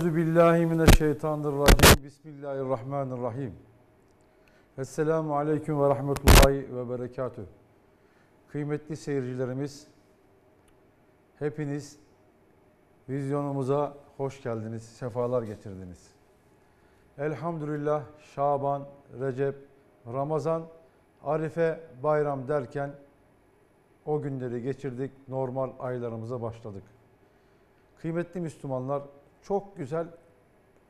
Euzu billahi mineşşeytanirracim. Bismillahirrahmanirrahim. Esselamu aleyküm ve rahmetullahi ve berekatüh. Kıymetli seyircilerimiz, hepiniz vizyonumuza hoş geldiniz, sefalar getirdiniz. Elhamdülillah Şaban, Recep, Ramazan, Arife, Bayram derken o günleri geçirdik, normal aylarımıza başladık. Kıymetli Müslümanlar, çok güzel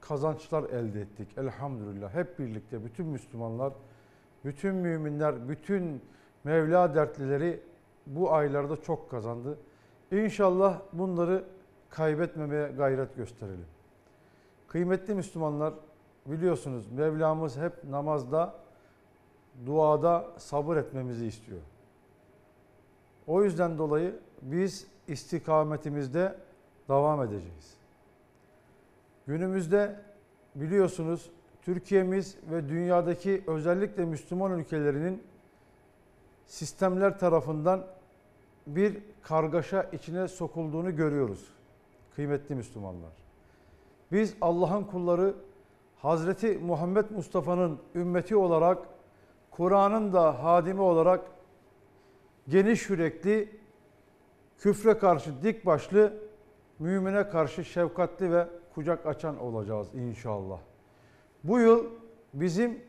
kazançlar elde ettik elhamdülillah. Hep birlikte bütün Müslümanlar, bütün müminler, bütün Mevla dertlileri bu aylarda çok kazandı. İnşallah bunları kaybetmemeye gayret gösterelim. Kıymetli Müslümanlar biliyorsunuz Mevlamız hep namazda, duada sabır etmemizi istiyor. O yüzden dolayı biz istikametimizde devam edeceğiz. Günümüzde biliyorsunuz Türkiye'miz ve dünyadaki özellikle Müslüman ülkelerinin sistemler tarafından bir kargaşa içine sokulduğunu görüyoruz. Kıymetli Müslümanlar. Biz Allah'ın kulları Hazreti Muhammed Mustafa'nın ümmeti olarak Kur'an'ın da hadimi olarak geniş yürekli, küfre karşı dik başlı, mümine karşı şefkatli ve kucak açan olacağız inşallah. Bu yıl bizim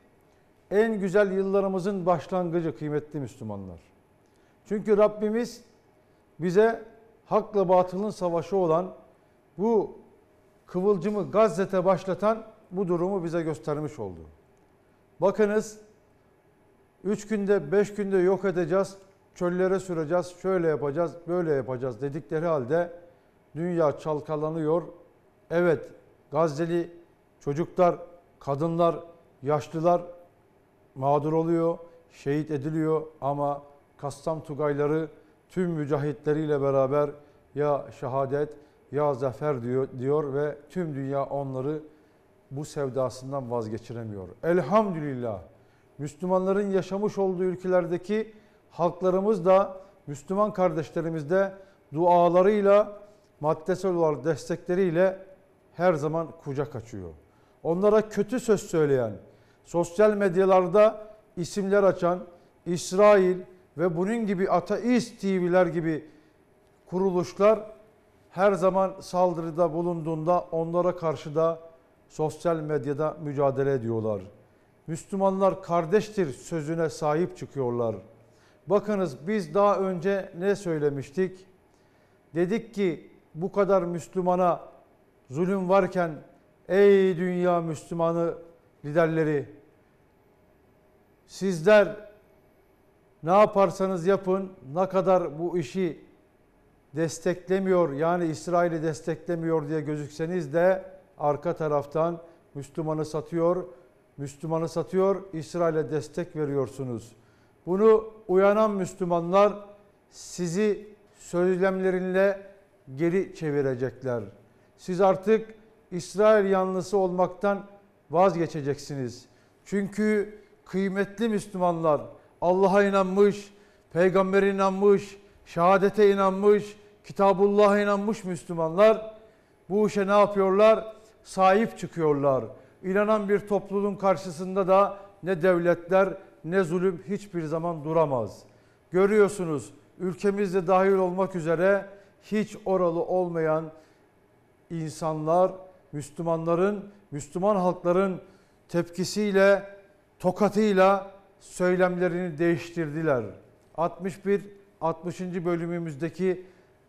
en güzel yıllarımızın başlangıcı kıymetli Müslümanlar. Çünkü Rabbimiz bize hakla batılın savaşı olan bu kıvılcımı Gazze'te başlatan bu durumu bize göstermiş oldu. Bakınız üç günde beş günde yok edeceğiz, çöllere süreceğiz, şöyle yapacağız, böyle yapacağız dedikleri halde dünya çalkalanıyor, Evet, Gazze'li çocuklar, kadınlar, yaşlılar mağdur oluyor, şehit ediliyor ama Kassam Tugayları tüm mücahitleriyle beraber ya şehadet ya zafer diyor, diyor ve tüm dünya onları bu sevdasından vazgeçiremiyor. Elhamdülillah Müslümanların yaşamış olduğu ülkelerdeki halklarımız da Müslüman kardeşlerimiz de dualarıyla maddesel olarak destekleriyle her zaman kucak açıyor. Onlara kötü söz söyleyen, sosyal medyalarda isimler açan İsrail ve bunun gibi ateist TV'ler gibi kuruluşlar her zaman saldırıda bulunduğunda onlara karşı da sosyal medyada mücadele ediyorlar. Müslümanlar kardeştir sözüne sahip çıkıyorlar. Bakınız biz daha önce ne söylemiştik? Dedik ki bu kadar Müslümana zulüm varken ey dünya Müslümanı liderleri sizler ne yaparsanız yapın ne kadar bu işi desteklemiyor yani İsrail'i desteklemiyor diye gözükseniz de arka taraftan Müslümanı satıyor, Müslümanı satıyor, İsrail'e destek veriyorsunuz. Bunu uyanan Müslümanlar sizi söylemlerinle geri çevirecekler. Siz artık İsrail yanlısı olmaktan vazgeçeceksiniz. Çünkü kıymetli Müslümanlar Allah'a inanmış, peygambere inanmış, şehadete inanmış, Kitabullah'a inanmış Müslümanlar bu işe ne yapıyorlar? Sahip çıkıyorlar. İnanan bir topluluğun karşısında da ne devletler ne zulüm hiçbir zaman duramaz. Görüyorsunuz ülkemizde dahil olmak üzere hiç oralı olmayan insanlar Müslümanların, Müslüman halkların tepkisiyle, tokatıyla söylemlerini değiştirdiler. 61 60. bölümümüzdeki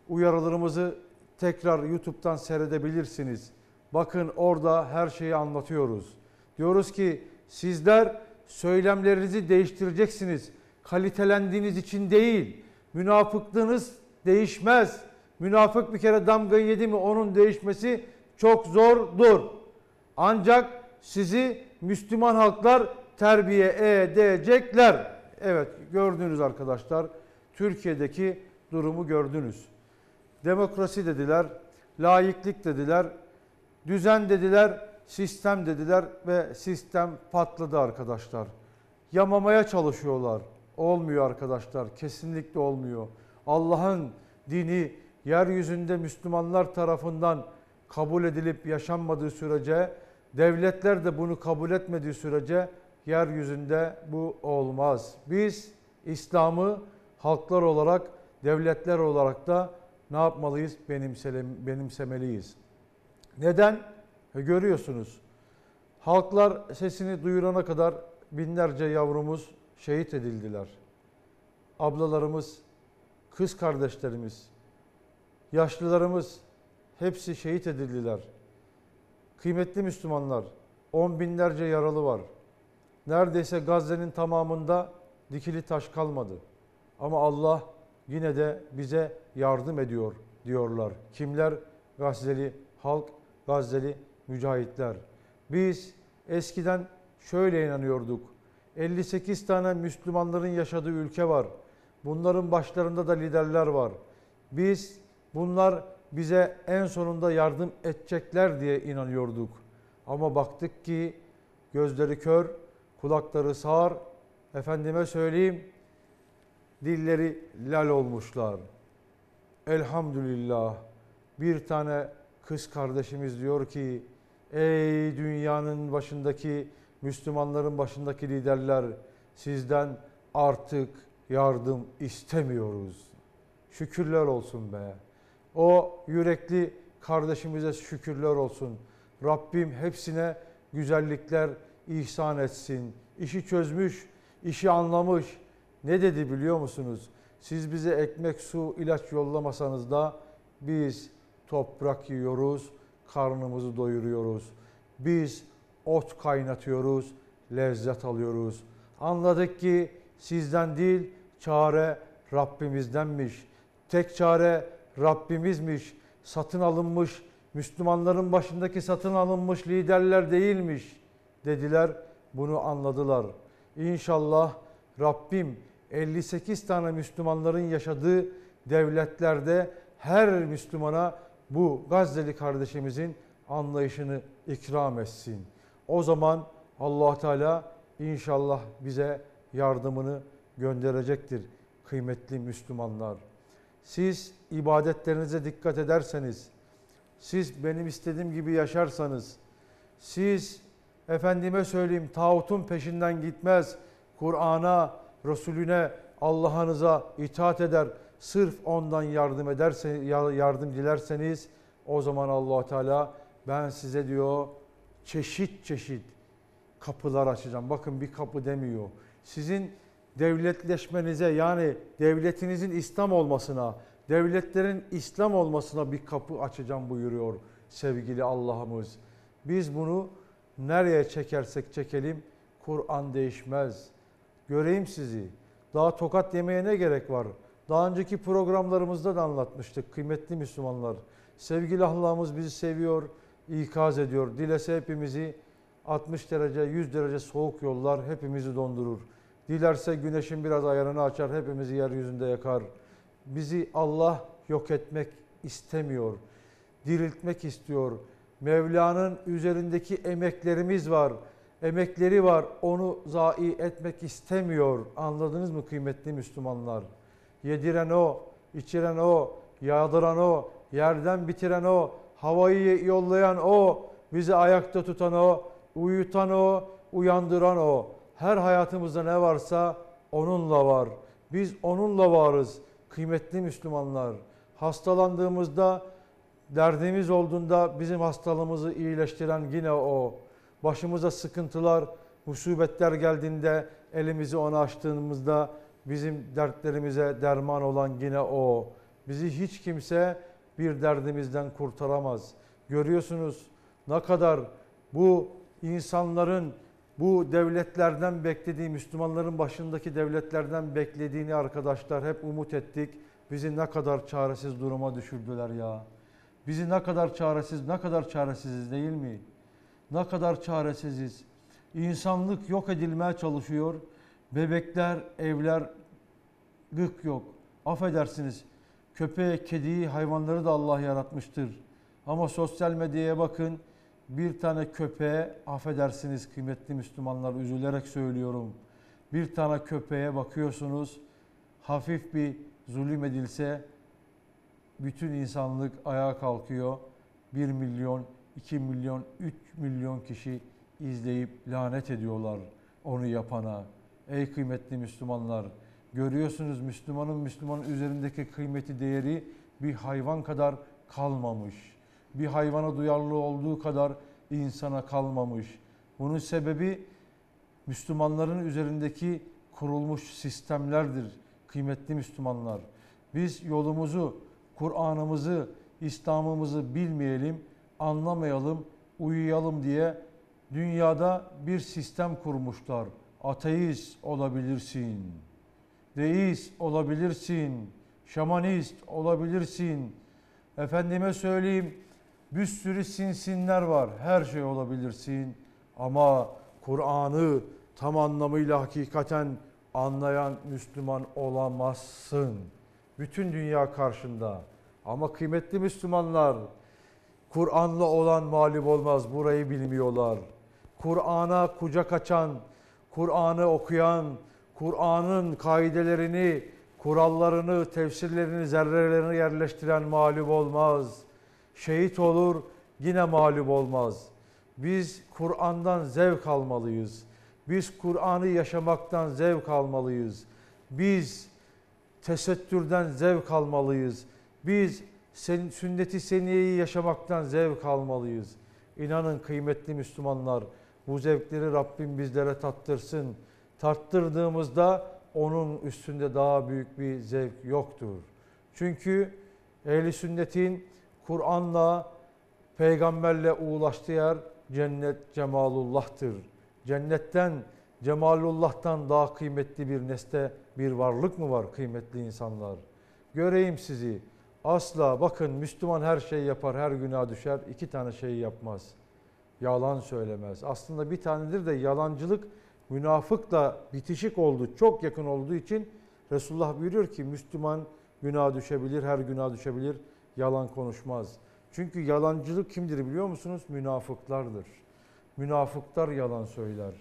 uyarılarımızı tekrar YouTube'dan seyredebilirsiniz. Bakın orada her şeyi anlatıyoruz. Diyoruz ki sizler söylemlerinizi değiştireceksiniz. Kalitelendiğiniz için değil. Münafıklığınız değişmez. Münafık bir kere damgayı yedi mi onun değişmesi çok zordur. Ancak sizi Müslüman halklar terbiye edecekler. Evet gördünüz arkadaşlar. Türkiye'deki durumu gördünüz. Demokrasi dediler, layıklık dediler, düzen dediler, sistem dediler ve sistem patladı arkadaşlar. yamamaya çalışıyorlar. Olmuyor arkadaşlar. Kesinlikle olmuyor. Allah'ın dini yeryüzünde Müslümanlar tarafından kabul edilip yaşanmadığı sürece, devletler de bunu kabul etmediği sürece yeryüzünde bu olmaz. Biz İslam'ı halklar olarak, devletler olarak da ne yapmalıyız? benimsemeliyiz. Neden? E görüyorsunuz. Halklar sesini duyurana kadar binlerce yavrumuz şehit edildiler. Ablalarımız, kız kardeşlerimiz, yaşlılarımız hepsi şehit edildiler. Kıymetli Müslümanlar, on binlerce yaralı var. Neredeyse Gazze'nin tamamında dikili taş kalmadı. Ama Allah yine de bize yardım ediyor diyorlar. Kimler? Gazze'li halk, Gazze'li mücahitler. Biz eskiden şöyle inanıyorduk. 58 tane Müslümanların yaşadığı ülke var. Bunların başlarında da liderler var. Biz bunlar bize en sonunda yardım edecekler diye inanıyorduk. Ama baktık ki gözleri kör, kulakları sağır, efendime söyleyeyim dilleri lal olmuşlar. Elhamdülillah bir tane kız kardeşimiz diyor ki ey dünyanın başındaki Müslümanların başındaki liderler sizden artık yardım istemiyoruz. Şükürler olsun be. O yürekli kardeşimize şükürler olsun. Rabbim hepsine güzellikler ihsan etsin. İşi çözmüş, işi anlamış. Ne dedi biliyor musunuz? Siz bize ekmek, su, ilaç yollamasanız da biz toprak yiyoruz, karnımızı doyuruyoruz. Biz ot kaynatıyoruz, lezzet alıyoruz. Anladık ki sizden değil, çare Rabbimizdenmiş. Tek çare Rabbimizmiş. Satın alınmış, Müslümanların başındaki satın alınmış liderler değilmiş dediler. Bunu anladılar. İnşallah Rabbim 58 tane Müslümanların yaşadığı devletlerde her Müslümana bu Gazze'li kardeşimizin anlayışını ikram etsin. O zaman allah Teala inşallah bize yardımını gönderecektir kıymetli Müslümanlar. Siz ibadetlerinize dikkat ederseniz, siz benim istediğim gibi yaşarsanız, siz efendime söyleyeyim tağutun peşinden gitmez, Kur'an'a, Resulüne, Allah'ınıza itaat eder, sırf ondan yardım ederse yardım dilerseniz o zaman Allah Teala ben size diyor çeşit çeşit kapılar açacağım. Bakın bir kapı demiyor. Sizin devletleşmenize yani devletinizin İslam olmasına, devletlerin İslam olmasına bir kapı açacağım buyuruyor sevgili Allah'ımız. Biz bunu nereye çekersek çekelim Kur'an değişmez. Göreyim sizi. Daha tokat yemeye ne gerek var? Daha önceki programlarımızda da anlatmıştık kıymetli Müslümanlar. Sevgili Allah'ımız bizi seviyor, ikaz ediyor. Dilese hepimizi 60 derece, 100 derece soğuk yollar hepimizi dondurur. Dilerse güneşin biraz ayarını açar, hepimizi yeryüzünde yakar. Bizi Allah yok etmek istemiyor. Diriltmek istiyor. Mevla'nın üzerindeki emeklerimiz var. Emekleri var. Onu zayi etmek istemiyor. Anladınız mı kıymetli Müslümanlar? Yediren o, içiren o, yağdıran o, yerden bitiren o, havayı yollayan o, bizi ayakta tutan o, uyutan o, uyandıran o. Her hayatımızda ne varsa onunla var. Biz onunla varız kıymetli Müslümanlar. Hastalandığımızda, derdimiz olduğunda bizim hastalığımızı iyileştiren yine o. Başımıza sıkıntılar, musibetler geldiğinde elimizi ona açtığımızda bizim dertlerimize derman olan yine o. Bizi hiç kimse bir derdimizden kurtaramaz. Görüyorsunuz ne kadar bu insanların bu devletlerden beklediği, Müslümanların başındaki devletlerden beklediğini arkadaşlar hep umut ettik. Bizi ne kadar çaresiz duruma düşürdüler ya. Bizi ne kadar çaresiz, ne kadar çaresiziz değil mi? Ne kadar çaresiziz. İnsanlık yok edilmeye çalışıyor. Bebekler, evler gık yok. Affedersiniz. Köpeği, kediyi, hayvanları da Allah yaratmıştır. Ama sosyal medyaya bakın bir tane köpeğe affedersiniz kıymetli Müslümanlar üzülerek söylüyorum. Bir tane köpeğe bakıyorsunuz hafif bir zulüm edilse bütün insanlık ayağa kalkıyor. 1 milyon, 2 milyon, 3 milyon kişi izleyip lanet ediyorlar onu yapana. Ey kıymetli Müslümanlar, görüyorsunuz Müslümanın Müslümanın üzerindeki kıymeti değeri bir hayvan kadar kalmamış. Bir hayvana duyarlı olduğu kadar insana kalmamış. Bunun sebebi Müslümanların üzerindeki kurulmuş sistemlerdir kıymetli Müslümanlar. Biz yolumuzu, Kur'an'ımızı, İslam'ımızı bilmeyelim, anlamayalım, uyuyalım diye dünyada bir sistem kurmuşlar. Ateist olabilirsin, deist olabilirsin, şamanist olabilirsin. Efendime söyleyeyim bir sürü sinsinler var. Her şey olabilirsin ama Kur'an'ı tam anlamıyla hakikaten anlayan Müslüman olamazsın. Bütün dünya karşında. Ama kıymetli Müslümanlar Kur'an'la olan mağlup olmaz. Burayı bilmiyorlar. Kur'an'a kucak açan, Kur'an'ı okuyan, Kur'an'ın kaidelerini, kurallarını, tefsirlerini, zerrelerini yerleştiren mağlup olmaz. Şehit olur, yine mağlup olmaz. Biz Kur'an'dan zevk almalıyız. Biz Kur'an'ı yaşamaktan zevk almalıyız. Biz tesettürden zevk almalıyız. Biz sünnet-i seniyeyi yaşamaktan zevk almalıyız. İnanın kıymetli Müslümanlar bu zevkleri Rabbim bizlere tattırsın. Tattırdığımızda onun üstünde daha büyük bir zevk yoktur. Çünkü ehli sünnetin Kur'an'la, peygamberle uğulaştığı yer cennet cemalullah'tır. Cennetten, cemalullah'tan daha kıymetli bir nesne, bir varlık mı var kıymetli insanlar? Göreyim sizi. Asla bakın Müslüman her şeyi yapar, her günah düşer. iki tane şeyi yapmaz. Yalan söylemez. Aslında bir tanedir de yalancılık münafıkla bitişik oldu, çok yakın olduğu için Resulullah buyuruyor ki Müslüman günah düşebilir, her günah düşebilir, yalan konuşmaz. Çünkü yalancılık kimdir biliyor musunuz? Münafıklardır. Münafıklar yalan söyler.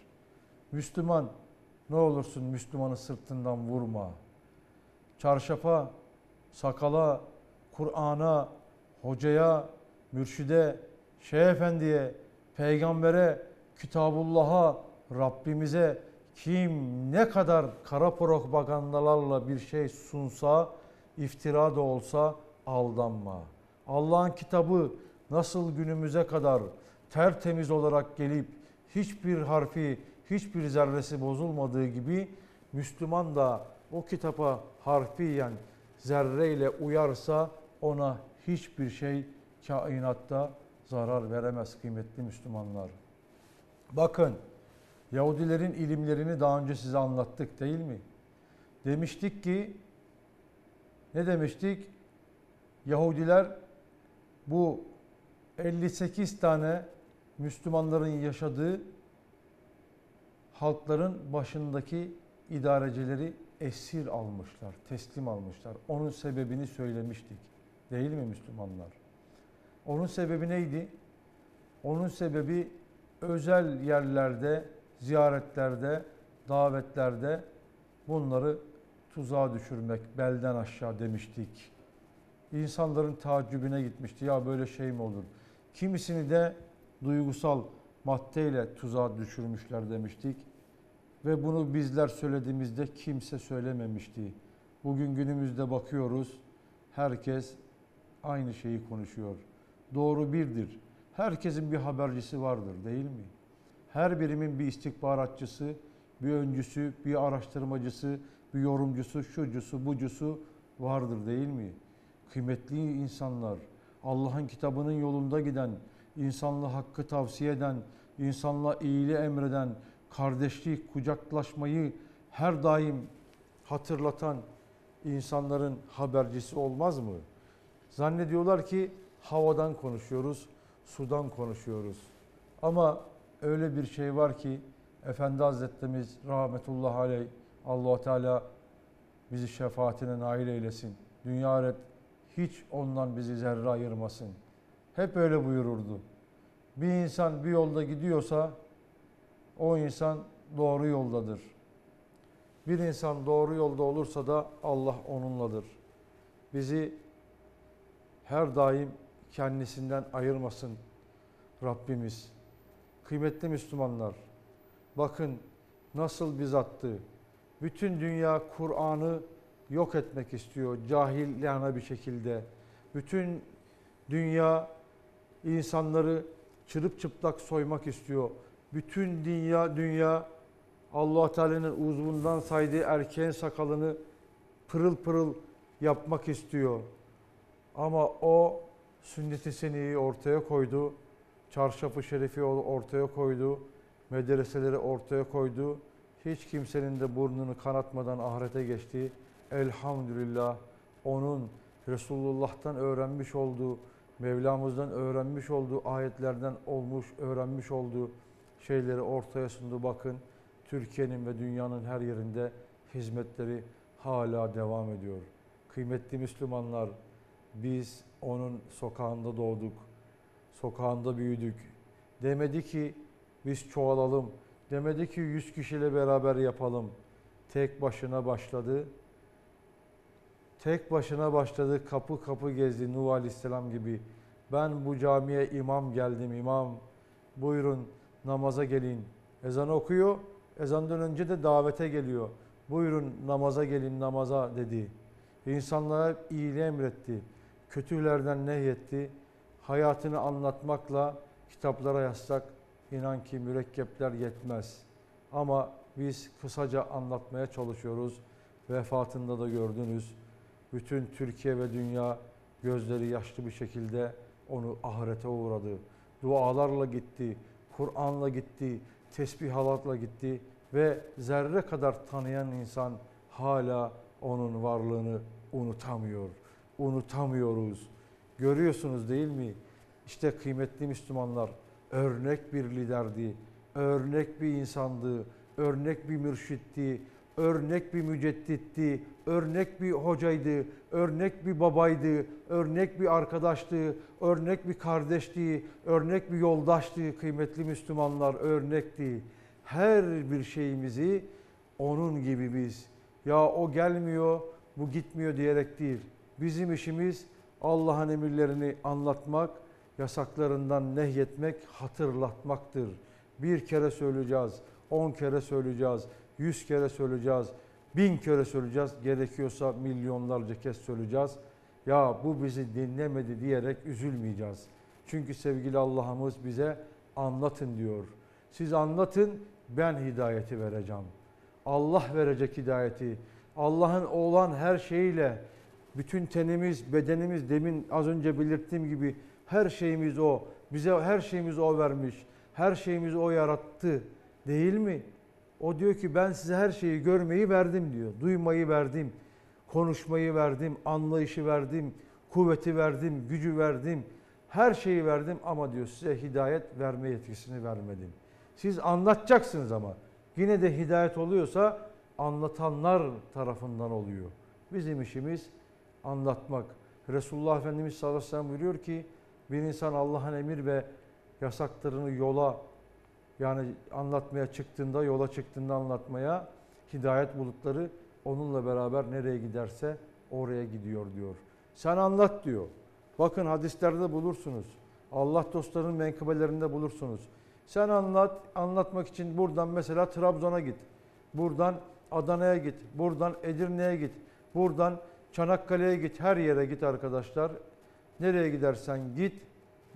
Müslüman ne olursun Müslümanı sırtından vurma. Çarşafa, sakala, Kur'an'a, hocaya, mürşide, şeyh efendiye, peygambere, kitabullah'a, Rabbimize kim ne kadar kara propagandalarla bir şey sunsa, iftira da olsa aldanma. Allah'ın kitabı nasıl günümüze kadar tertemiz olarak gelip hiçbir harfi, hiçbir zerresi bozulmadığı gibi Müslüman da o kitapa harfiyen zerreyle uyarsa ona hiçbir şey kainatta zarar veremez kıymetli Müslümanlar. Bakın Yahudilerin ilimlerini daha önce size anlattık değil mi? Demiştik ki ne demiştik? Yahudiler bu 58 tane Müslümanların yaşadığı halkların başındaki idarecileri esir almışlar, teslim almışlar. Onun sebebini söylemiştik. Değil mi Müslümanlar? Onun sebebi neydi? Onun sebebi özel yerlerde, ziyaretlerde, davetlerde bunları tuzağa düşürmek, belden aşağı demiştik. İnsanların tacibine gitmişti. Ya böyle şey mi olur? Kimisini de duygusal maddeyle tuzağa düşürmüşler demiştik. Ve bunu bizler söylediğimizde kimse söylememişti. Bugün günümüzde bakıyoruz. Herkes aynı şeyi konuşuyor. Doğru birdir. Herkesin bir habercisi vardır değil mi? Her birimin bir istihbaratçısı, bir öncüsü, bir araştırmacısı, bir yorumcusu, şucusu, bucusu vardır değil mi? Kıymetli insanlar, Allah'ın kitabının yolunda giden, insanlığa hakkı tavsiye eden, insanlığa iyiliği emreden, kardeşlik, kucaklaşmayı her daim hatırlatan insanların habercisi olmaz mı? Zannediyorlar ki havadan konuşuyoruz, sudan konuşuyoruz. Ama öyle bir şey var ki Efendi Hazretlerimiz rahmetullahi aleyh allah Teala bizi şefaatine nail eylesin. Dünya hiç ondan bizi zerre ayırmasın. Hep öyle buyururdu. Bir insan bir yolda gidiyorsa o insan doğru yoldadır. Bir insan doğru yolda olursa da Allah onunladır. Bizi her daim kendisinden ayırmasın Rabbimiz. Kıymetli Müslümanlar, bakın nasıl bir zattı. Bütün dünya Kur'an'ı yok etmek istiyor cahillana bir şekilde. Bütün dünya insanları çırıp çıplak soymak istiyor. Bütün dünya dünya Allah Teala'nın uzvundan saydığı erkeğin sakalını pırıl pırıl yapmak istiyor. Ama o sünnet-i seniyi ortaya koydu. Çarşafı şerifi ortaya koydu. Medreseleri ortaya koydu. Hiç kimsenin de burnunu kanatmadan ahirete geçti. Elhamdülillah onun Resulullah'tan öğrenmiş olduğu, Mevlamızdan öğrenmiş olduğu ayetlerden olmuş, öğrenmiş olduğu şeyleri ortaya sundu. Bakın Türkiye'nin ve dünyanın her yerinde hizmetleri hala devam ediyor. Kıymetli Müslümanlar, biz onun sokağında doğduk, sokağında büyüdük. Demedi ki biz çoğalalım, demedi ki yüz kişiyle beraber yapalım. Tek başına başladı. Tek başına başladı, kapı kapı gezdi Nuh Aleyhisselam gibi. Ben bu camiye imam geldim, imam. Buyurun namaza gelin. Ezan okuyor, ezandan önce de davete geliyor. Buyurun namaza gelin, namaza dedi. İnsanlara iyiliği emretti kötülerden nehyetti. Hayatını anlatmakla kitaplara yazsak inan ki mürekkepler yetmez. Ama biz kısaca anlatmaya çalışıyoruz. Vefatında da gördünüz. Bütün Türkiye ve dünya gözleri yaşlı bir şekilde onu ahirete uğradı. Dualarla gitti, Kur'an'la gitti, tesbihalatla gitti ve zerre kadar tanıyan insan hala onun varlığını unutamıyor unutamıyoruz. Görüyorsunuz değil mi? İşte kıymetli Müslümanlar örnek bir liderdi, örnek bir insandı, örnek bir mürşitti, örnek bir mücedditti, örnek bir hocaydı, örnek bir babaydı, örnek bir arkadaştı, örnek bir kardeşti, örnek bir yoldaştı kıymetli Müslümanlar, örnekti. Her bir şeyimizi onun gibi biz ya o gelmiyor, bu gitmiyor diyerek değil. Bizim işimiz Allah'ın emirlerini anlatmak, yasaklarından nehyetmek, hatırlatmaktır. Bir kere söyleyeceğiz, on kere söyleyeceğiz, yüz kere söyleyeceğiz, bin kere söyleyeceğiz. Gerekiyorsa milyonlarca kez söyleyeceğiz. Ya bu bizi dinlemedi diyerek üzülmeyeceğiz. Çünkü sevgili Allah'ımız bize anlatın diyor. Siz anlatın ben hidayeti vereceğim. Allah verecek hidayeti. Allah'ın olan her şeyiyle bütün tenimiz, bedenimiz demin az önce belirttiğim gibi her şeyimiz o. Bize her şeyimiz o vermiş. Her şeyimizi o yarattı. Değil mi? O diyor ki ben size her şeyi görmeyi verdim diyor. Duymayı verdim. Konuşmayı verdim. Anlayışı verdim. Kuvveti verdim. Gücü verdim. Her şeyi verdim ama diyor size hidayet verme yetkisini vermedim. Siz anlatacaksınız ama. Yine de hidayet oluyorsa anlatanlar tarafından oluyor. Bizim işimiz anlatmak. Resulullah Efendimiz sallallahu aleyhi ve sellem buyuruyor ki bir insan Allah'ın emir ve yasaklarını yola yani anlatmaya çıktığında, yola çıktığında anlatmaya hidayet bulutları onunla beraber nereye giderse oraya gidiyor diyor. Sen anlat diyor. Bakın hadislerde bulursunuz. Allah dostlarının menkıbelerinde bulursunuz. Sen anlat, anlatmak için buradan mesela Trabzon'a git. Buradan Adana'ya git. Buradan Edirne'ye git. Buradan Çanakkale'ye git, her yere git arkadaşlar. Nereye gidersen git.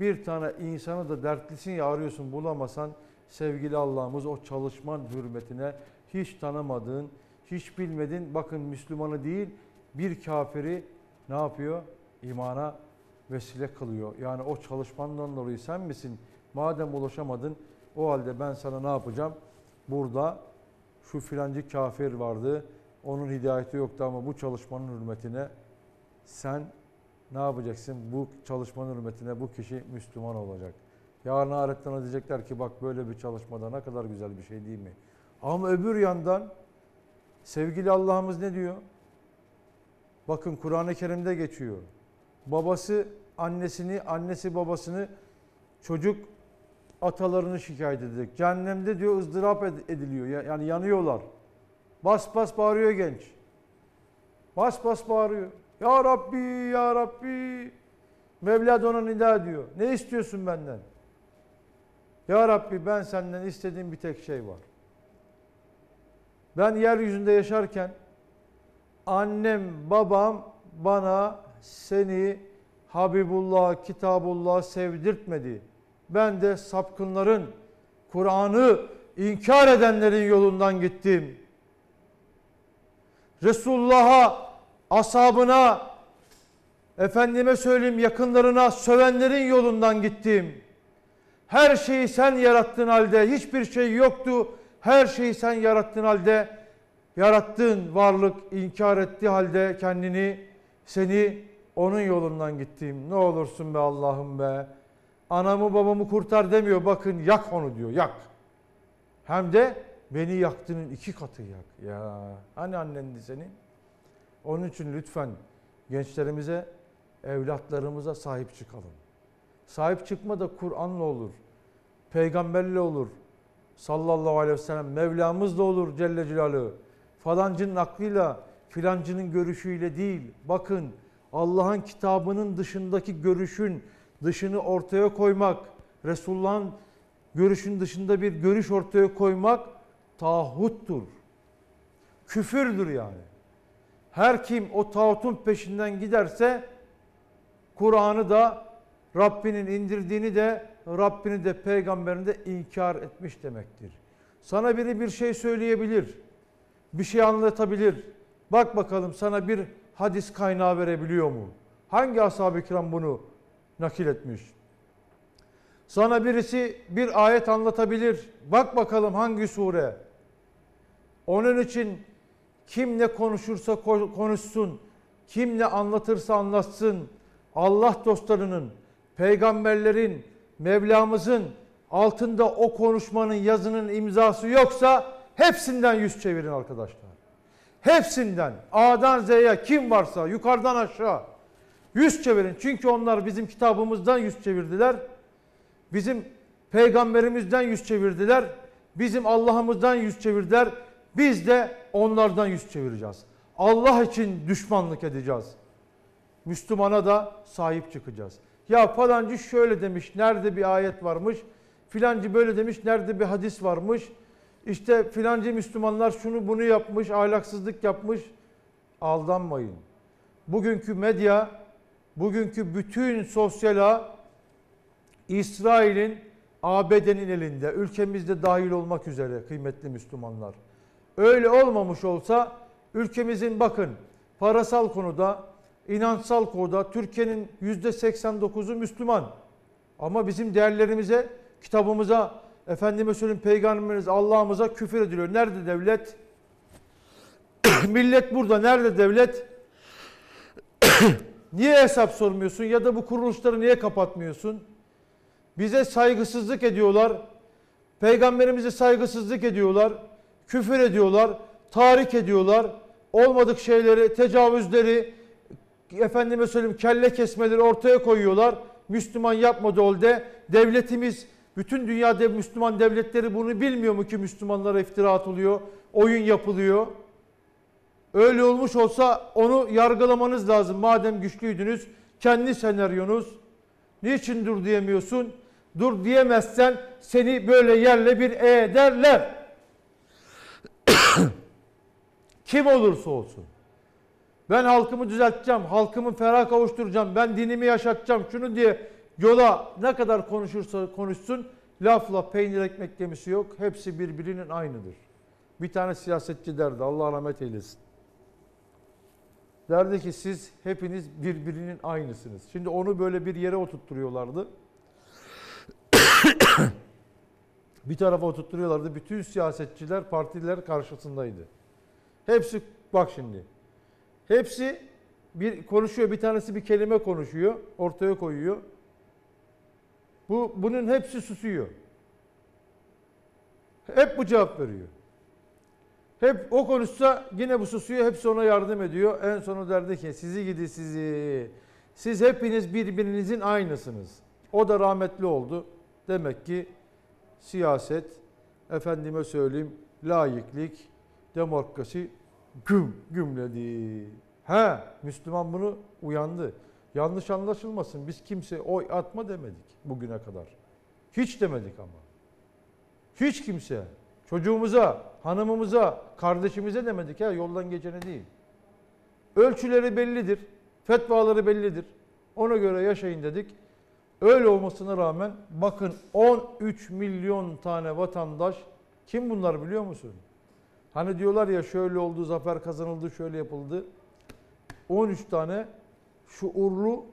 Bir tane insanı da dertlisin ya arıyorsun bulamasan sevgili Allah'ımız o çalışman hürmetine hiç tanımadığın, hiç bilmedin bakın Müslümanı değil bir kafiri ne yapıyor? İmana vesile kılıyor. Yani o çalışmandan dolayı sen misin? Madem ulaşamadın o halde ben sana ne yapacağım? Burada şu filancı kafir vardı onun hidayeti yoktu ama bu çalışmanın hürmetine sen ne yapacaksın? Bu çalışmanın hürmetine bu kişi Müslüman olacak. Yarın ahiretten diyecekler ki bak böyle bir çalışmada ne kadar güzel bir şey değil mi? Ama öbür yandan sevgili Allah'ımız ne diyor? Bakın Kur'an-ı Kerim'de geçiyor. Babası annesini, annesi babasını, çocuk atalarını şikayet edecek. Cehennemde diyor ızdırap ediliyor. Yani yanıyorlar. Bas bas bağırıyor genç. Bas bas bağırıyor. Ya Rabbi, Ya Rabbi. Mevla ona nida ediyor. Ne istiyorsun benden? Ya Rabbi ben senden istediğim bir tek şey var. Ben yeryüzünde yaşarken annem, babam bana seni Habibullah, Kitabullah sevdirtmedi. Ben de sapkınların, Kur'an'ı inkar edenlerin yolundan gittim. Resulullah'a, ashabına, efendime söyleyeyim yakınlarına sövenlerin yolundan gittim. Her şeyi sen yarattın halde hiçbir şey yoktu. Her şeyi sen yarattın halde yarattığın varlık inkar etti halde kendini seni onun yolundan gittim. Ne olursun be Allah'ım be. Anamı babamı kurtar demiyor. Bakın yak onu diyor. Yak. Hem de beni yaktığının iki katı yak. Ya hani annendi senin? Onun için lütfen gençlerimize, evlatlarımıza sahip çıkalım. Sahip çıkma da Kur'an'la olur. Peygamberle olur. Sallallahu aleyhi ve sellem Mevlamız da olur Celle Celaluhu. Falancının aklıyla, filancının görüşüyle değil. Bakın Allah'ın kitabının dışındaki görüşün dışını ortaya koymak, Resulullah'ın görüşün dışında bir görüş ortaya koymak tağuttur. Küfürdür yani. Her kim o tağutun peşinden giderse Kur'an'ı da Rabbinin indirdiğini de Rabbini de peygamberini de inkar etmiş demektir. Sana biri bir şey söyleyebilir. Bir şey anlatabilir. Bak bakalım sana bir hadis kaynağı verebiliyor mu? Hangi ashab-ı kiram bunu nakil etmiş? Sana birisi bir ayet anlatabilir. Bak bakalım hangi sure? Onun için kim ne konuşursa konuşsun, kim ne anlatırsa anlatsın. Allah dostlarının, peygamberlerin, Mevlamızın altında o konuşmanın yazının imzası yoksa hepsinden yüz çevirin arkadaşlar. Hepsinden A'dan Z'ye kim varsa yukarıdan aşağı yüz çevirin. Çünkü onlar bizim kitabımızdan yüz çevirdiler. Bizim peygamberimizden yüz çevirdiler. Bizim Allah'ımızdan yüz çevirdiler. Biz de onlardan yüz çevireceğiz. Allah için düşmanlık edeceğiz. Müslümana da sahip çıkacağız. Ya falancı şöyle demiş, nerede bir ayet varmış? Filancı böyle demiş, nerede bir hadis varmış? İşte filancı Müslümanlar şunu bunu yapmış, ahlaksızlık yapmış. Aldanmayın. Bugünkü medya, bugünkü bütün sosyal ağ İsrail'in ABD'nin elinde, ülkemizde dahil olmak üzere kıymetli Müslümanlar. Öyle olmamış olsa ülkemizin bakın parasal konuda, inançsal konuda Türkiye'nin yüzde 89'u Müslüman. Ama bizim değerlerimize, kitabımıza, efendime söyleyeyim peygamberimiz Allah'ımıza küfür ediliyor. Nerede devlet? Millet burada. Nerede devlet? niye hesap sormuyorsun ya da bu kuruluşları niye kapatmıyorsun? Bize saygısızlık ediyorlar. Peygamberimize saygısızlık ediyorlar. Küfür ediyorlar. Tahrik ediyorlar. Olmadık şeyleri, tecavüzleri, efendime söyleyeyim kelle kesmeleri ortaya koyuyorlar. Müslüman yapmadı halde devletimiz bütün dünyada Müslüman devletleri bunu bilmiyor mu ki Müslümanlara iftira atılıyor, oyun yapılıyor. Öyle olmuş olsa onu yargılamanız lazım. Madem güçlüydünüz, kendi senaryonuz. Niçin dur diyemiyorsun? Dur diyemezsen seni böyle yerle bir ederler. Kim olursa olsun. Ben halkımı düzelteceğim, halkımı ferah kavuşturacağım, ben dinimi yaşatacağım, şunu diye yola ne kadar konuşursa konuşsun lafla peynir ekmek gemisi yok. Hepsi birbirinin aynıdır. Bir tane siyasetçi derdi Allah rahmet eylesin. Derdi ki siz hepiniz birbirinin aynısınız. Şimdi onu böyle bir yere oturtturuyorlardı. bir tarafa oturtturuyorlardı. Bütün siyasetçiler, partiler karşısındaydı. Hepsi bak şimdi Hepsi bir konuşuyor. Bir tanesi bir kelime konuşuyor. Ortaya koyuyor. Bu bunun hepsi susuyor. Hep bu cevap veriyor. Hep o konuşsa yine bu susuyor. Hepsi ona yardım ediyor. En sonu derdi ki sizi gidi sizi. Siz hepiniz birbirinizin aynısınız. O da rahmetli oldu. Demek ki siyaset, efendime söyleyeyim layıklık, demokrasi güm gümledi. He Müslüman bunu uyandı. Yanlış anlaşılmasın biz kimse oy atma demedik bugüne kadar. Hiç demedik ama. Hiç kimse. Çocuğumuza, hanımımıza, kardeşimize demedik ya yoldan geçene değil. Ölçüleri bellidir. Fetvaları bellidir. Ona göre yaşayın dedik. Öyle olmasına rağmen bakın 13 milyon tane vatandaş kim bunlar biliyor musun? Hani diyorlar ya şöyle oldu, zafer kazanıldı, şöyle yapıldı. 13 tane şuurlu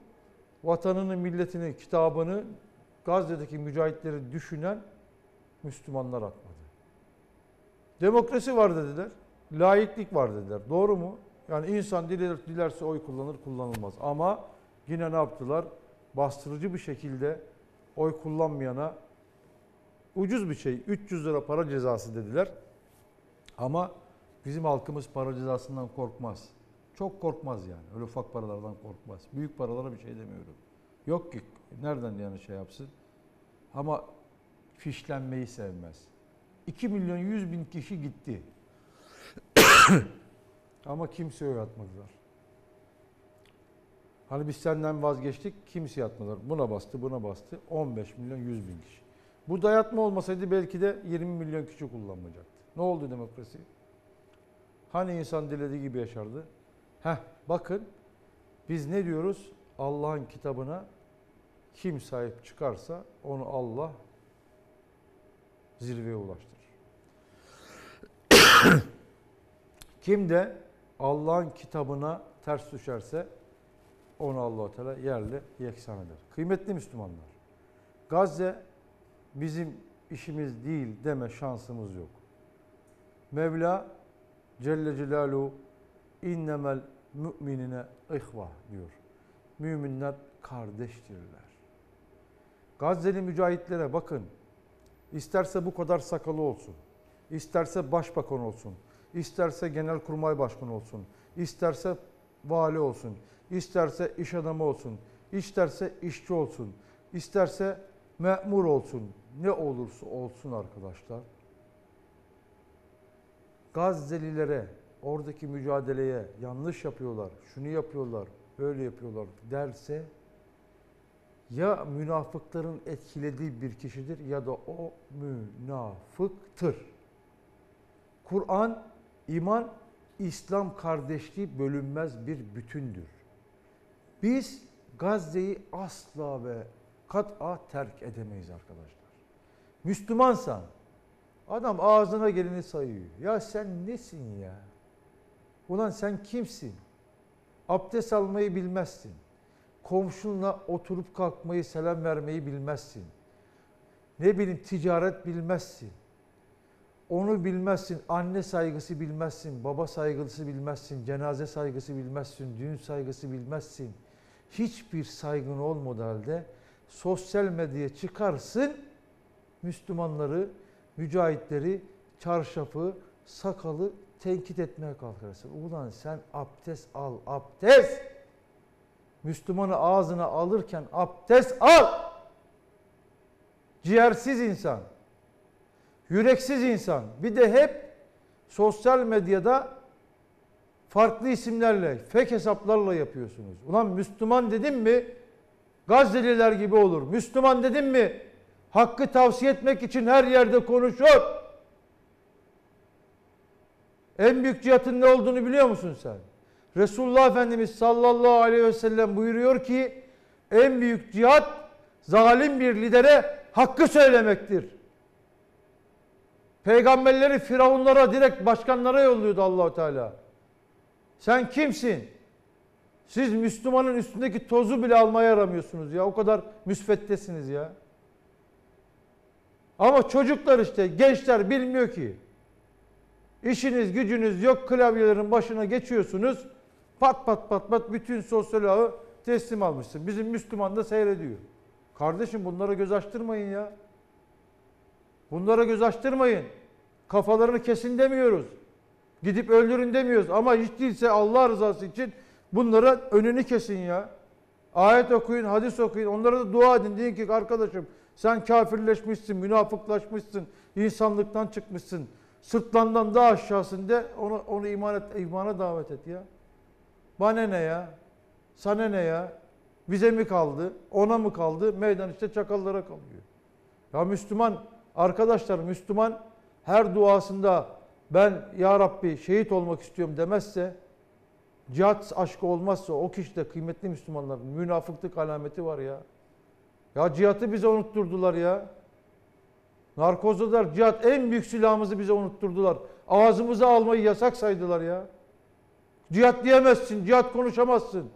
vatanını, milletini, kitabını Gazze'deki mücahitleri düşünen Müslümanlar atmadı. Demokrasi var dediler. Laiklik var dediler. Doğru mu? Yani insan diler, dilerse oy kullanır, kullanılmaz. Ama yine ne yaptılar? Bastırıcı bir şekilde oy kullanmayana ucuz bir şey 300 lira para cezası dediler. Ama bizim halkımız para cezasından korkmaz. Çok korkmaz yani. Öyle ufak paralardan korkmaz. Büyük paralara bir şey demiyorum. Yok ki nereden yani şey yapsın. Ama fişlenmeyi sevmez. 2 milyon 100 bin kişi gitti. Ama kimse oy atmadılar. Hani biz senden vazgeçtik, kimse atmadılar. Buna bastı, buna bastı. 15 milyon 100 bin kişi. Bu dayatma olmasaydı belki de 20 milyon kişi kullanmayacaktı. Ne oldu demokrasi? Hani insan dilediği gibi yaşardı? Heh, bakın biz ne diyoruz? Allah'ın kitabına kim sahip çıkarsa onu Allah zirveye ulaştırır. kim de Allah'ın kitabına ters düşerse onu Allah Teala yerle yeksan eder. Kıymetli Müslümanlar. Gazze bizim işimiz değil deme şansımız yok. Mevla Celle Celaluhu innemel müminine ihva diyor. Müminler kardeştirler. Gazze'li mücahitlere bakın. İsterse bu kadar sakalı olsun. isterse başbakan olsun. isterse genelkurmay başkanı olsun. isterse vali olsun. isterse iş adamı olsun. isterse işçi olsun. isterse memur olsun. Ne olursa olsun arkadaşlar. Gazzelilere, oradaki mücadeleye yanlış yapıyorlar, şunu yapıyorlar, böyle yapıyorlar derse ya münafıkların etkilediği bir kişidir ya da o münafıktır. Kur'an, iman, İslam kardeşliği bölünmez bir bütündür. Biz Gazze'yi asla ve kat'a terk edemeyiz arkadaşlar. Müslümansan adam ağzına geleni sayıyor. Ya sen nesin ya? Ulan sen kimsin? Abdest almayı bilmezsin. Komşunla oturup kalkmayı, selam vermeyi bilmezsin. Ne bileyim ticaret bilmezsin. Onu bilmezsin. Anne saygısı bilmezsin. Baba saygısı bilmezsin. Cenaze saygısı bilmezsin. Düğün saygısı bilmezsin. Hiçbir saygın olmadığı halde sosyal medyaya çıkarsın. Müslümanları, mücahitleri, çarşafı, sakalı tenkit etmeye kalkarsın. Ulan sen abdest al, abdest. Müslümanı ağzına alırken abdest al. Ciğersiz insan, yüreksiz insan. Bir de hep sosyal medyada farklı isimlerle, fake hesaplarla yapıyorsunuz. Ulan Müslüman dedim mi Gazze'liler gibi olur. Müslüman dedim mi hakkı tavsiye etmek için her yerde konuşur. En büyük cihatın ne olduğunu biliyor musun sen? Resulullah Efendimiz sallallahu aleyhi ve sellem buyuruyor ki en büyük cihat zalim bir lidere hakkı söylemektir. Peygamberleri firavunlara direkt başkanlara yolluyordu Allahu Teala. Sen kimsin? Siz Müslümanın üstündeki tozu bile almaya yaramıyorsunuz ya. O kadar müsveddesiniz ya. Ama çocuklar işte gençler bilmiyor ki. İşiniz gücünüz yok klavyelerin başına geçiyorsunuz. Pat pat pat pat bütün sosyal ağı teslim almışsın. Bizim Müslüman da seyrediyor. Kardeşim bunlara göz açtırmayın ya. Bunlara göz açtırmayın. Kafalarını kesin demiyoruz. Gidip öldürün demiyoruz. Ama hiç değilse Allah rızası için bunlara önünü kesin ya. Ayet okuyun, hadis okuyun. Onlara da dua edin. Deyin ki arkadaşım sen kafirleşmişsin, münafıklaşmışsın, insanlıktan çıkmışsın. sırtlandan daha aşağısında onu, onu iman et, imana davet et ya. Bana ne ya? Sana ne ya? Bize mi kaldı? Ona mı kaldı? Meydan işte çakallara kalıyor. Ya Müslüman arkadaşlar Müslüman her duasında ben ya Rabbi şehit olmak istiyorum demezse cihat aşkı olmazsa o kişide kıymetli Müslümanların münafıklık alameti var ya. Ya cihatı bize unutturdular ya. Narkozdalar cihat en büyük silahımızı bize unutturdular. Ağzımıza almayı yasak saydılar ya. Cihat diyemezsin, cihat konuşamazsın.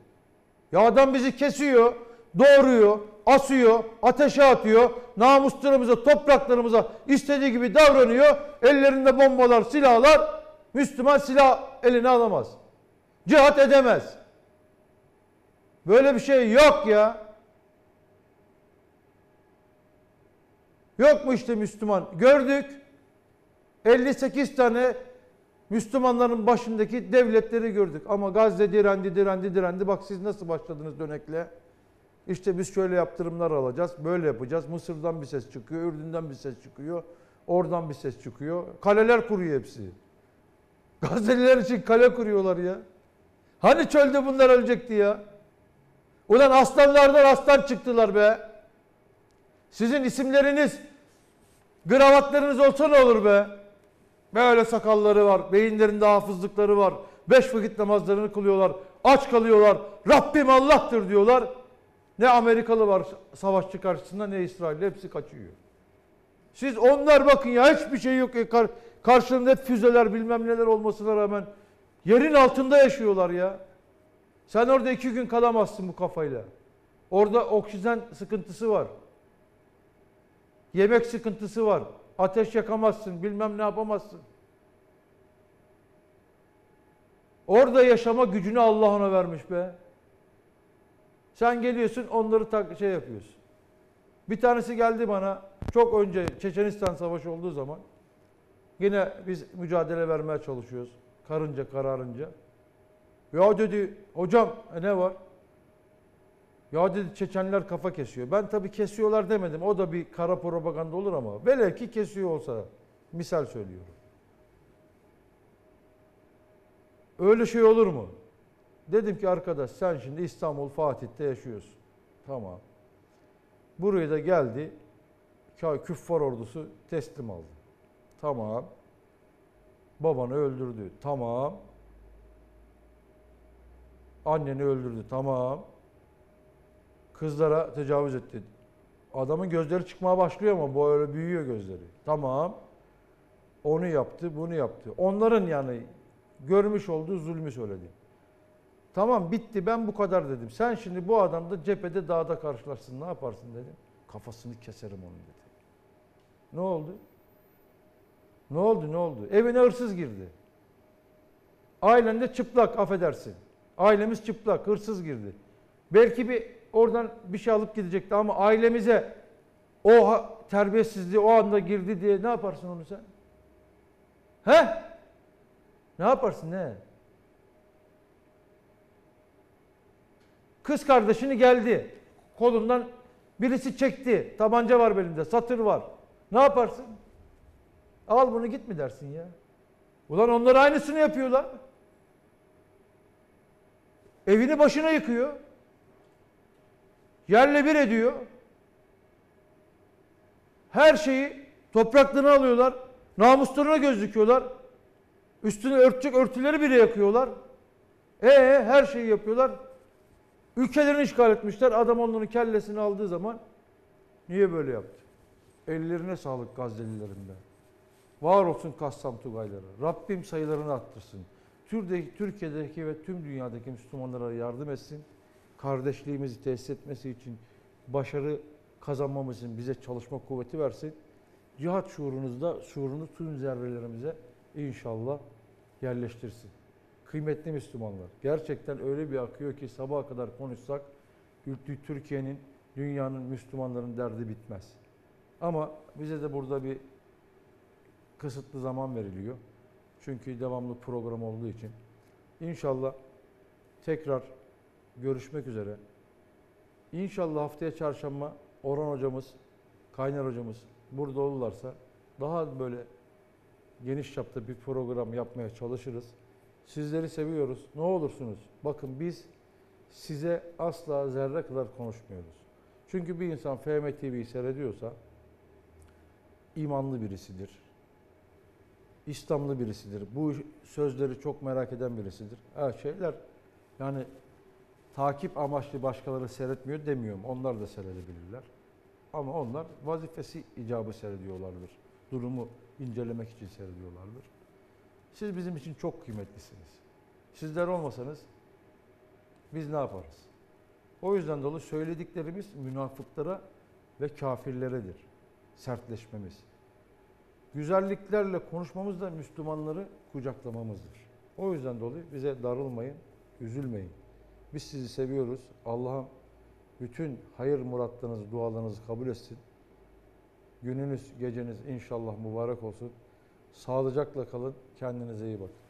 Ya adam bizi kesiyor, doğuruyor, asıyor, ateşe atıyor. Namuslarımıza, topraklarımıza istediği gibi davranıyor. Ellerinde bombalar, silahlar. Müslüman silah eline alamaz. Cihat edemez. Böyle bir şey yok ya. Yok mu işte Müslüman? Gördük. 58 tane Müslümanların başındaki devletleri gördük. Ama Gazze direndi, direndi, direndi. Bak siz nasıl başladınız dönekle. İşte biz şöyle yaptırımlar alacağız, böyle yapacağız. Mısır'dan bir ses çıkıyor, Ürdün'den bir ses çıkıyor. Oradan bir ses çıkıyor. Kaleler kuruyor hepsi. Gazze'liler için kale kuruyorlar ya. Hani çölde bunlar ölecekti ya? Ulan aslanlardan aslan çıktılar be. Sizin isimleriniz, gravatlarınız olsa ne olur be? Böyle sakalları var, beyinlerinde hafızlıkları var. Beş vakit namazlarını kılıyorlar, aç kalıyorlar. Rabbim Allah'tır diyorlar. Ne Amerikalı var savaşçı karşısında ne İsrail hepsi kaçıyor. Siz onlar bakın ya hiçbir şey yok. E, kar, karşılığında hep füzeler bilmem neler olmasına rağmen yerin altında yaşıyorlar ya. Sen orada iki gün kalamazsın bu kafayla. Orada oksijen sıkıntısı var. Yemek sıkıntısı var. Ateş yakamazsın, bilmem ne yapamazsın. Orada yaşama gücünü Allah ona vermiş be. Sen geliyorsun onları tak şey yapıyorsun. Bir tanesi geldi bana çok önce Çeçenistan Savaşı olduğu zaman yine biz mücadele vermeye çalışıyoruz. Karınca kararınca. Ya dedi hocam e ne var? Ya dedi Çeçenler kafa kesiyor. Ben tabii kesiyorlar demedim. O da bir kara propaganda olur ama velev ki kesiyor olsa misal söylüyorum. Öyle şey olur mu? Dedim ki arkadaş sen şimdi İstanbul Fatih'te yaşıyorsun. Tamam. Buraya da geldi. Küffar ordusu teslim aldı. Tamam. Babanı öldürdü. Tamam. Anneni öldürdü. Tamam. Kızlara tecavüz etti. Adamın gözleri çıkmaya başlıyor ama bu öyle büyüyor gözleri. Tamam. Onu yaptı, bunu yaptı. Onların yani görmüş olduğu zulmü söyledi. Tamam bitti ben bu kadar dedim. Sen şimdi bu adamda cephede dağda karşılaşsın ne yaparsın dedim. Kafasını keserim onun dedi. Ne oldu? Ne oldu ne oldu? Evine hırsız girdi. Ailende çıplak affedersin. Ailemiz çıplak hırsız girdi. Belki bir oradan bir şey alıp gidecekti ama ailemize o terbiyesizliği o anda girdi diye ne yaparsın onu sen? He? Ne yaparsın ne? Kız kardeşini geldi. Kolundan birisi çekti. Tabanca var belinde, satır var. Ne yaparsın? Al bunu git mi dersin ya? Ulan onlar aynısını yapıyorlar. Evini başına yıkıyor. Yerle bir ediyor. Her şeyi topraklarını alıyorlar. Namuslarına göz dikiyorlar. Üstüne örtecek örtüleri bile yakıyorlar. E her şeyi yapıyorlar. Ülkelerini işgal etmişler. Adam onların kellesini aldığı zaman niye böyle yaptı? Ellerine sağlık Gazze'lilerinde. Var olsun Kassam Tugayları. Rabbim sayılarını arttırsın. Türkiye'deki ve tüm dünyadaki Müslümanlara yardım etsin. Kardeşliğimizi tesis etmesi için başarı kazanmamız için bize çalışma kuvveti versin. Cihat şuurunuzda şuurunu tüm zerrelerimize inşallah yerleştirsin. Kıymetli Müslümanlar, gerçekten öyle bir akıyor ki sabaha kadar konuşsak Türkiye'nin, dünyanın, Müslümanların derdi bitmez. Ama bize de burada bir kısıtlı zaman veriliyor. Çünkü devamlı program olduğu için. İnşallah tekrar görüşmek üzere. İnşallah haftaya çarşamba Orhan hocamız, Kaynar hocamız burada olurlarsa daha böyle geniş çapta bir program yapmaya çalışırız. Sizleri seviyoruz. Ne olursunuz bakın biz size asla zerre kadar konuşmuyoruz. Çünkü bir insan FM TV'yi seyrediyorsa imanlı birisidir. İslamlı birisidir. Bu sözleri çok merak eden birisidir. Ha, şeyler yani takip amaçlı başkaları seyretmiyor demiyorum. Onlar da seyredebilirler. Ama onlar vazifesi icabı seyrediyorlardır. Durumu incelemek için seyrediyorlardır. Siz bizim için çok kıymetlisiniz. Sizler olmasanız biz ne yaparız? O yüzden dolayı söylediklerimiz münafıklara ve kafirleredir. Sertleşmemiz. Güzelliklerle konuşmamız da Müslümanları kucaklamamızdır. O yüzden dolayı bize darılmayın, üzülmeyin. Biz sizi seviyoruz. Allah'ım bütün hayır muratlarınızı, dualarınızı kabul etsin. Gününüz, geceniz inşallah mübarek olsun. Sağlıcakla kalın. Kendinize iyi bakın.